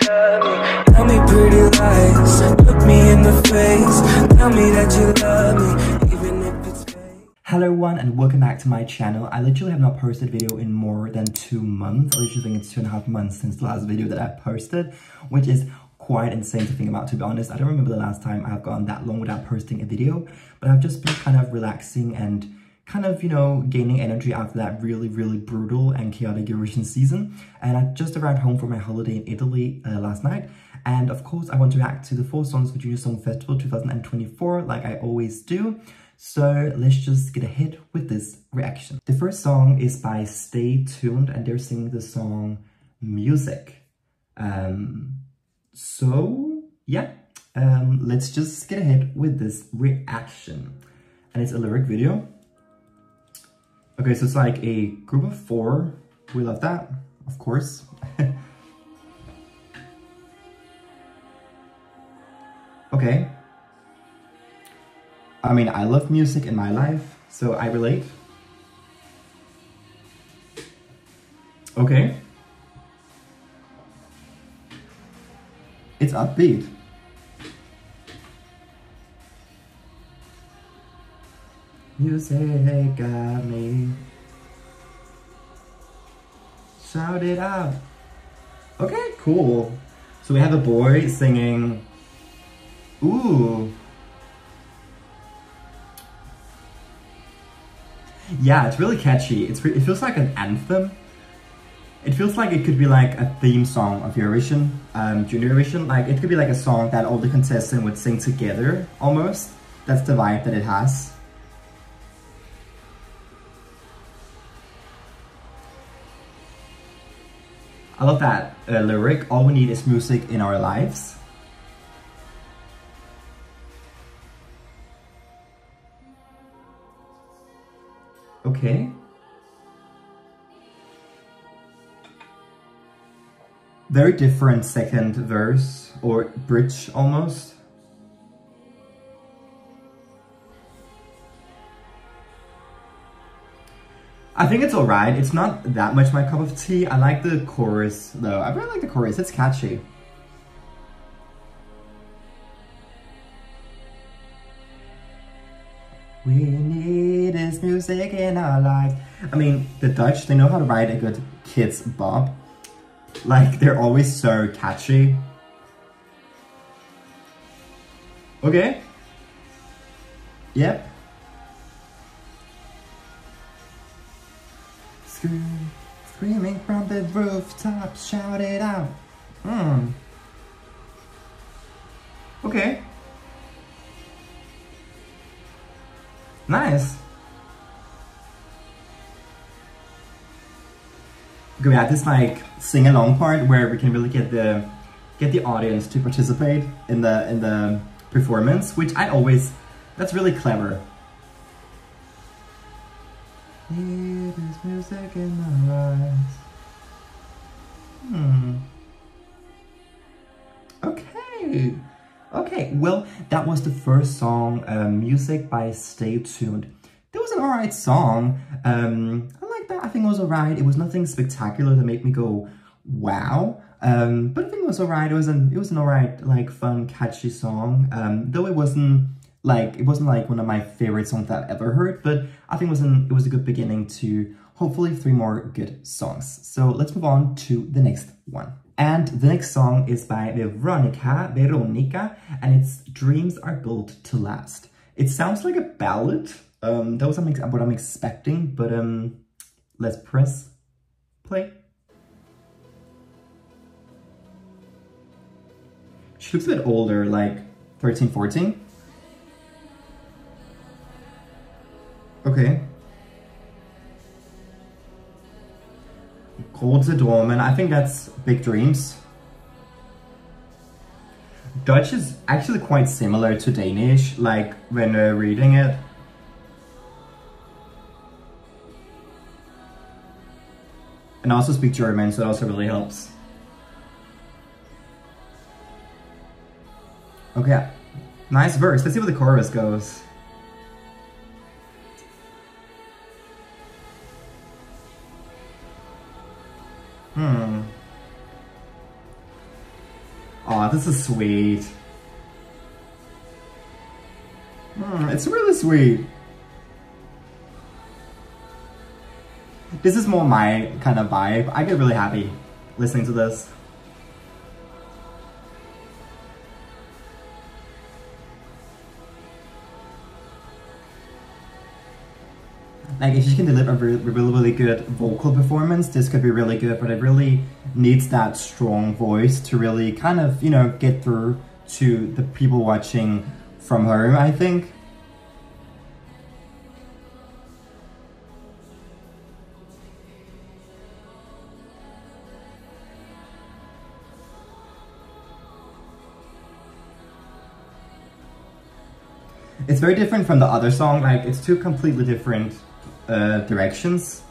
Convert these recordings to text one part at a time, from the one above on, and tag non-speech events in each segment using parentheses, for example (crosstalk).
Tell me pretty lies, look me in the face. Tell me that you love me. Hello everyone and welcome back to my channel. I literally have not posted a video in more than two months. I literally think it's two and a half months since the last video that I posted, which is quite insane to think about to be honest. I don't remember the last time I've gone that long without posting a video, but I've just been kind of relaxing and kind of, you know, gaining energy after that really, really brutal and chaotic Eurovision season. And I just arrived home for my holiday in Italy uh, last night. And of course, I want to react to the four songs for Junior Song Festival 2024, like I always do. So let's just get ahead with this reaction. The first song is by Stay Tuned and they're singing the song Music. Um, so yeah, um, let's just get ahead with this reaction. And it's a lyric video. Okay, so it's like a group of four. We love that, of course. (laughs) okay. I mean, I love music in my life, so I relate. Okay. It's upbeat. Music got me. Shout it out. Okay, cool. So we have a boy singing. Ooh. Yeah, it's really catchy. It's it feels like an anthem. It feels like it could be like a theme song of Eurovision, um, Junior Eurovision. Like it could be like a song that all the contestants would sing together, almost. That's the vibe that it has. I love that uh, lyric, all we need is music in our lives. Okay. Very different second verse or bridge almost. I think it's alright. It's not that much my cup of tea. I like the chorus though. I really like the chorus. It's catchy. We need this music in our life. I mean, the Dutch, they know how to write a good kids bop. Like, they're always so catchy. Okay. Yep. Screaming from the rooftops, shout it out. Hmm. Okay. Nice. We have this like sing along part where we can really get the get the audience to participate in the in the performance, which I always that's really clever. Need is music in my eyes. Hmm. Okay. Okay, well, that was the first song, uh, Music by Stay Tuned. That was an alright song. Um, I like that. I think it was alright. It was nothing spectacular that made me go, wow. Um, but I think it was alright. It was an it was an alright, like fun, catchy song. Um, though it wasn't like it wasn't like one of my favorite songs that I've ever heard, but I think it was an it was a good beginning to hopefully three more good songs. So let's move on to the next one. And the next song is by Veronica, Veronica, and it's Dreams Are Built to Last. It sounds like a ballad. Um, that was what I'm expecting, but um, let's press play. She looks a bit older, like 13, 14. Okay. Große Träume. I think that's big dreams. Dutch is actually quite similar to Danish, like when uh, reading it. And I also speak German, so it also really helps. Okay, nice verse. Let's see where the chorus goes. This is sweet. Hmm, it's really sweet. This is more my kind of vibe. I get really happy listening to this. Like if she can deliver a really, really, good vocal performance, this could be really good, but it really needs that strong voice to really kind of, you know, get through to the people watching from home, I think. It's very different from the other song, like it's two completely different uh, directions.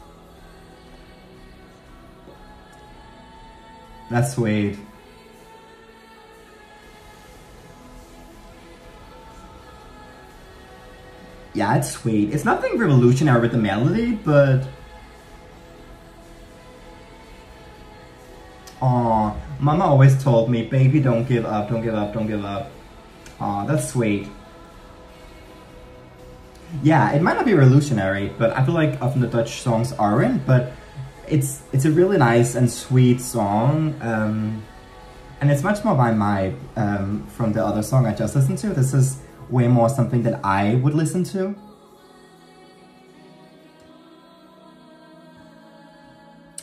That's sweet. Yeah, it's sweet. It's nothing revolutionary with the melody, but... Aw, mama always told me, baby, don't give up, don't give up, don't give up. Aw, that's sweet. Yeah, it might not be revolutionary, but I feel like often the Dutch songs aren't, but it's it's a really nice and sweet song. Um, and it's much more by my um, from the other song I just listened to. This is way more something that I would listen to.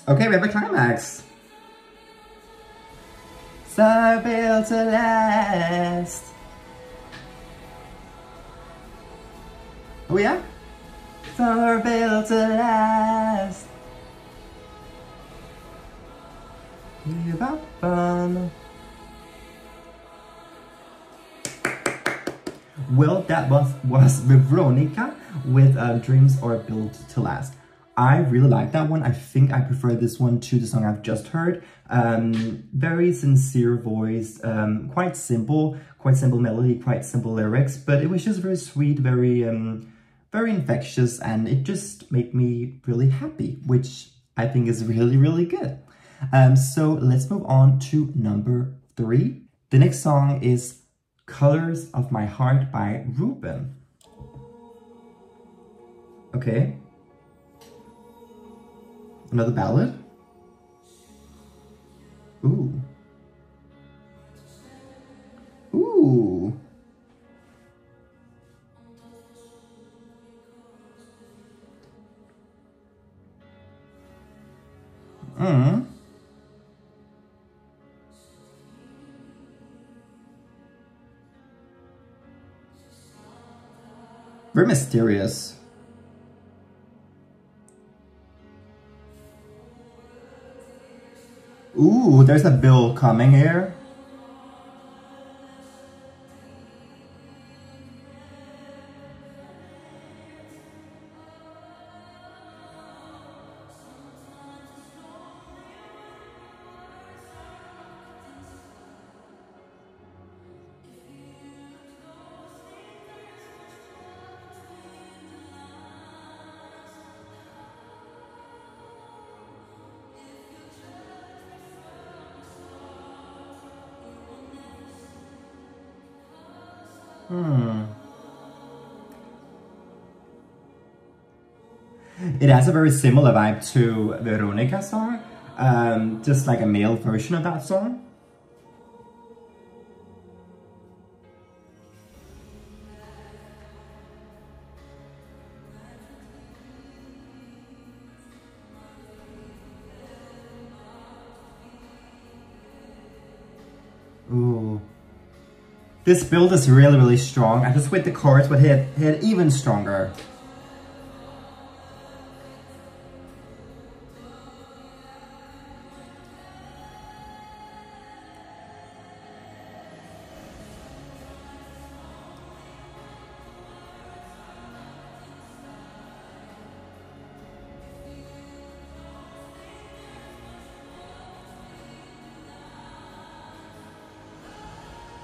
Okay, we have a climax. So built to last. Oh yeah? Summer built to last. Up fun. Well, that was, was Veronica with uh, Dreams Are Built to Last. I really like that one. I think I prefer this one to the song I've just heard. Um, very sincere voice, um, quite simple, quite simple melody, quite simple lyrics, but it was just very sweet, very um, very infectious and it just made me really happy, which I think is really, really good. Um, so let's move on to number three. The next song is Colors of My Heart by Ruben. Okay. Another ballad. Ooh. Ooh. Mm. Very mysterious. Ooh, there's a bill coming here. Hmm. It has a very similar vibe to Veronica's song, um, just like a male version of that song. Ooh. This build is really, really strong. I just wish the cards would hit, hit even stronger.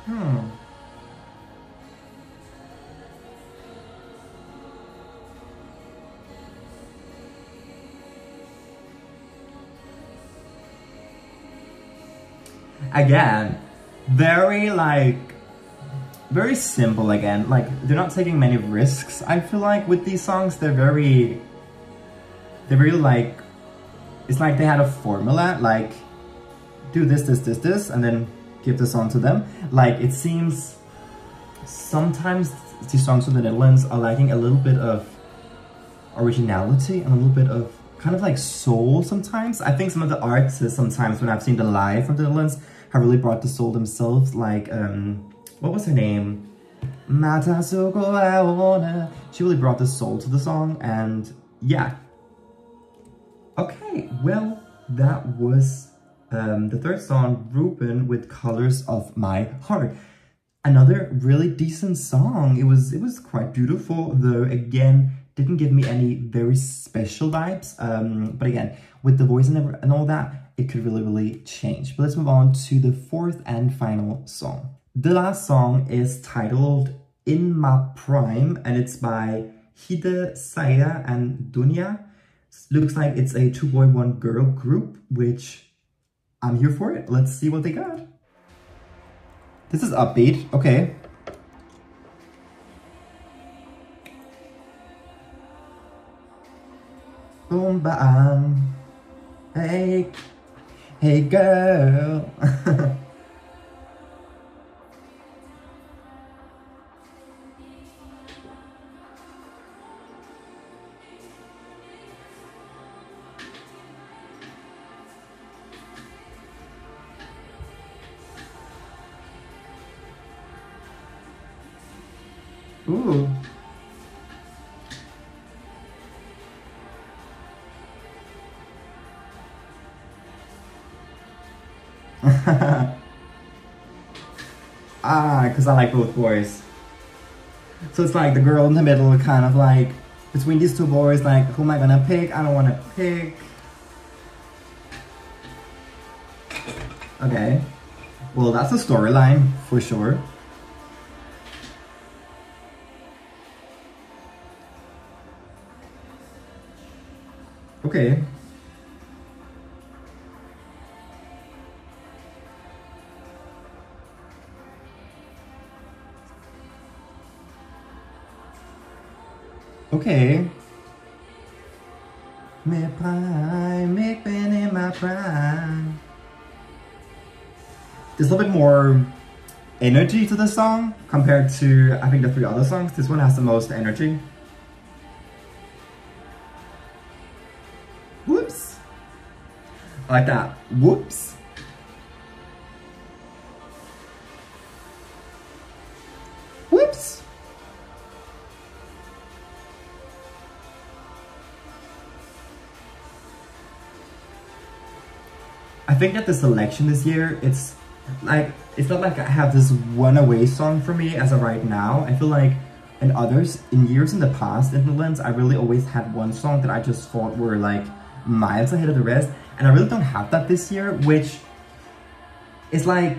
Hmm. Again, very like very simple again. Like they're not taking many risks. I feel like with these songs, they're very they're very like it's like they had a formula like do this this this this and then give the song to them. Like it seems sometimes these songs from the Netherlands are lacking a little bit of originality and a little bit of kind of like soul sometimes. I think some of the artists sometimes when I've seen the live from the Netherlands have really brought the soul themselves like um what was her name? Mata She really brought the soul to the song and yeah. Okay, well, that was um, the third song, Ruben with Colors of My Heart. Another really decent song. It was it was quite beautiful, though again, didn't give me any very special vibes. Um, but again, with the voice and, and all that, it could really, really change. But let's move on to the fourth and final song. The last song is titled In My Prime and it's by Hide Saida and Dunya. Looks like it's a two boy, one girl group, which I'm here for it. Let's see what they got. This is upbeat, okay. Boom, bam. Hey, hey girl. (laughs) Ooh. Because I like both boys. So it's like the girl in the middle, kind of like between these two boys, like who am I gonna pick? I don't wanna pick. Okay. Well, that's a storyline for sure. Okay. Okay. Been in my. There's a little bit more energy to this song compared to, I think, the three other songs. This one has the most energy. Whoops. I like that. Whoops. Think that the selection this year, it's like, it's not like I have this one away song for me as of right now. I feel like in others, in years in the past in the lens, I really always had one song that I just thought were like miles ahead of the rest. And I really don't have that this year, which is like,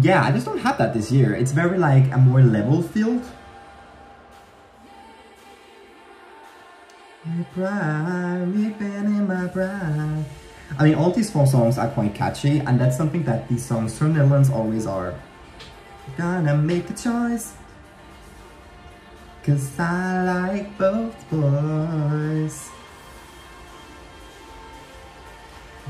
yeah, I just don't have that this year. It's very like a more level field. I mean, all these four songs are quite catchy, and that's something that these songs from Netherlands always are. Gonna make a choice. Cause I like both boys.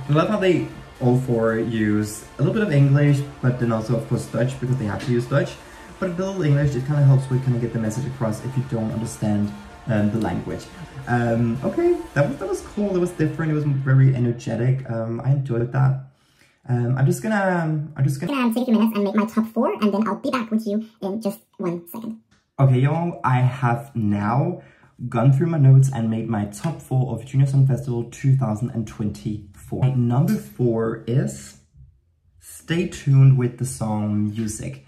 I love how they all four use a little bit of English, but then also of course Dutch because they have to use Dutch. But a little English, it kind of helps with kind of get the message across if you don't understand um, the language. Um, okay, that was that was cool. It was different. It was very energetic. Um, I enjoyed that. Um, I'm just gonna I'm just gonna, gonna take a few minutes and make my top four, and then I'll be back with you in just one second. Okay, y'all, I have now gone through my notes and made my top four of Junior Song Festival 2024. My number four is Stay Tuned with the song Music.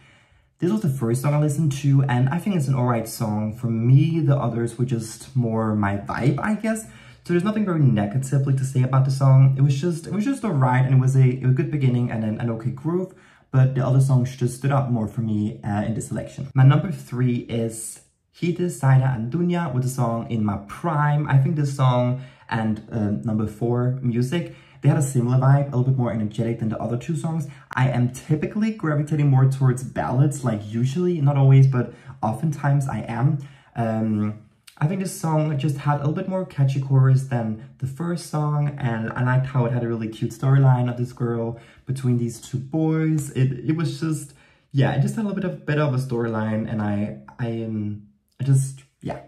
This was the first song I listened to and I think it's an alright song. For me, the others were just more my vibe, I guess. So there's nothing very negatively to say about the song. It was just it was just alright and it was a, a good beginning and then an okay groove. But the other songs just stood out more for me uh, in this selection. My number three is Hide, Saida and Dunya with the song In My Prime. I think this song and uh, number four, Music, they had a similar vibe, a little bit more energetic than the other two songs. I am typically gravitating more towards ballads, like usually, not always, but oftentimes I am. Um, I think this song just had a little bit more catchy chorus than the first song, and I liked how it had a really cute storyline of this girl between these two boys. It it was just yeah, it just had a little bit of bit of a storyline, and I I um I just yeah,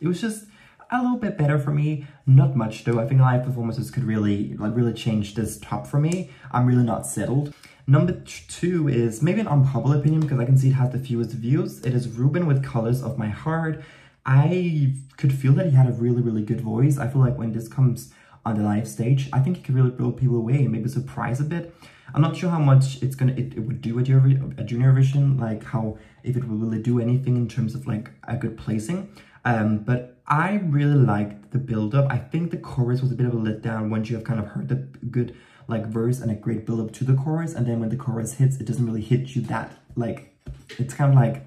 it was just a little bit better for me. Not much though. I think live performances could really like really change this top for me. I'm really not settled. Number two is maybe an unpopular opinion because I can see it has the fewest views. It is Ruben with Colors of My Heart. I could feel that he had a really, really good voice. I feel like when this comes on the live stage, I think he could really blow people away and maybe surprise a bit. I'm not sure how much it's gonna it, it would do at your a junior vision, like how if it will really do anything in terms of like a good placing. Um, but I really liked the build up. I think the chorus was a bit of a letdown once you have kind of heard the good like verse and a great build up to the chorus, and then when the chorus hits, it doesn't really hit you that like it's kind of like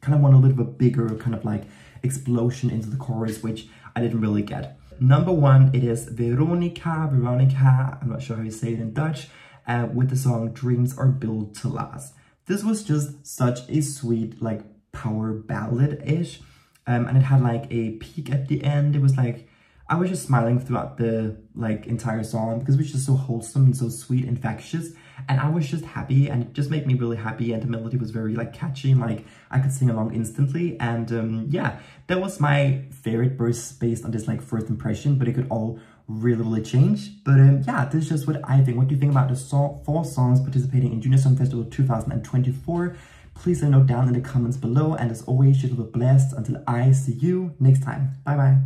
kind of want a little bit of a bigger kind of like explosion into the chorus, which I didn't really get. Number one, it is Veronica, Veronica, I'm not sure how you say it in Dutch, uh, with the song Dreams Are Built to Last. This was just such a sweet, like, power ballad-ish, um, and it had, like, a peak at the end. It was, like, I was just smiling throughout the, like, entire song because it was just so wholesome and so sweet, and infectious, and I was just happy and it just made me really happy and the melody was very like catchy and like I could sing along instantly. And um, yeah that was my favorite verse based on this like first impression but it could all really really change. But um, yeah this is just what I think. What do you think about the so four songs participating in Junior Song Festival 2024 Please let me know down in the comments below. And as always, you will be blessed until I see you next time. Bye-bye.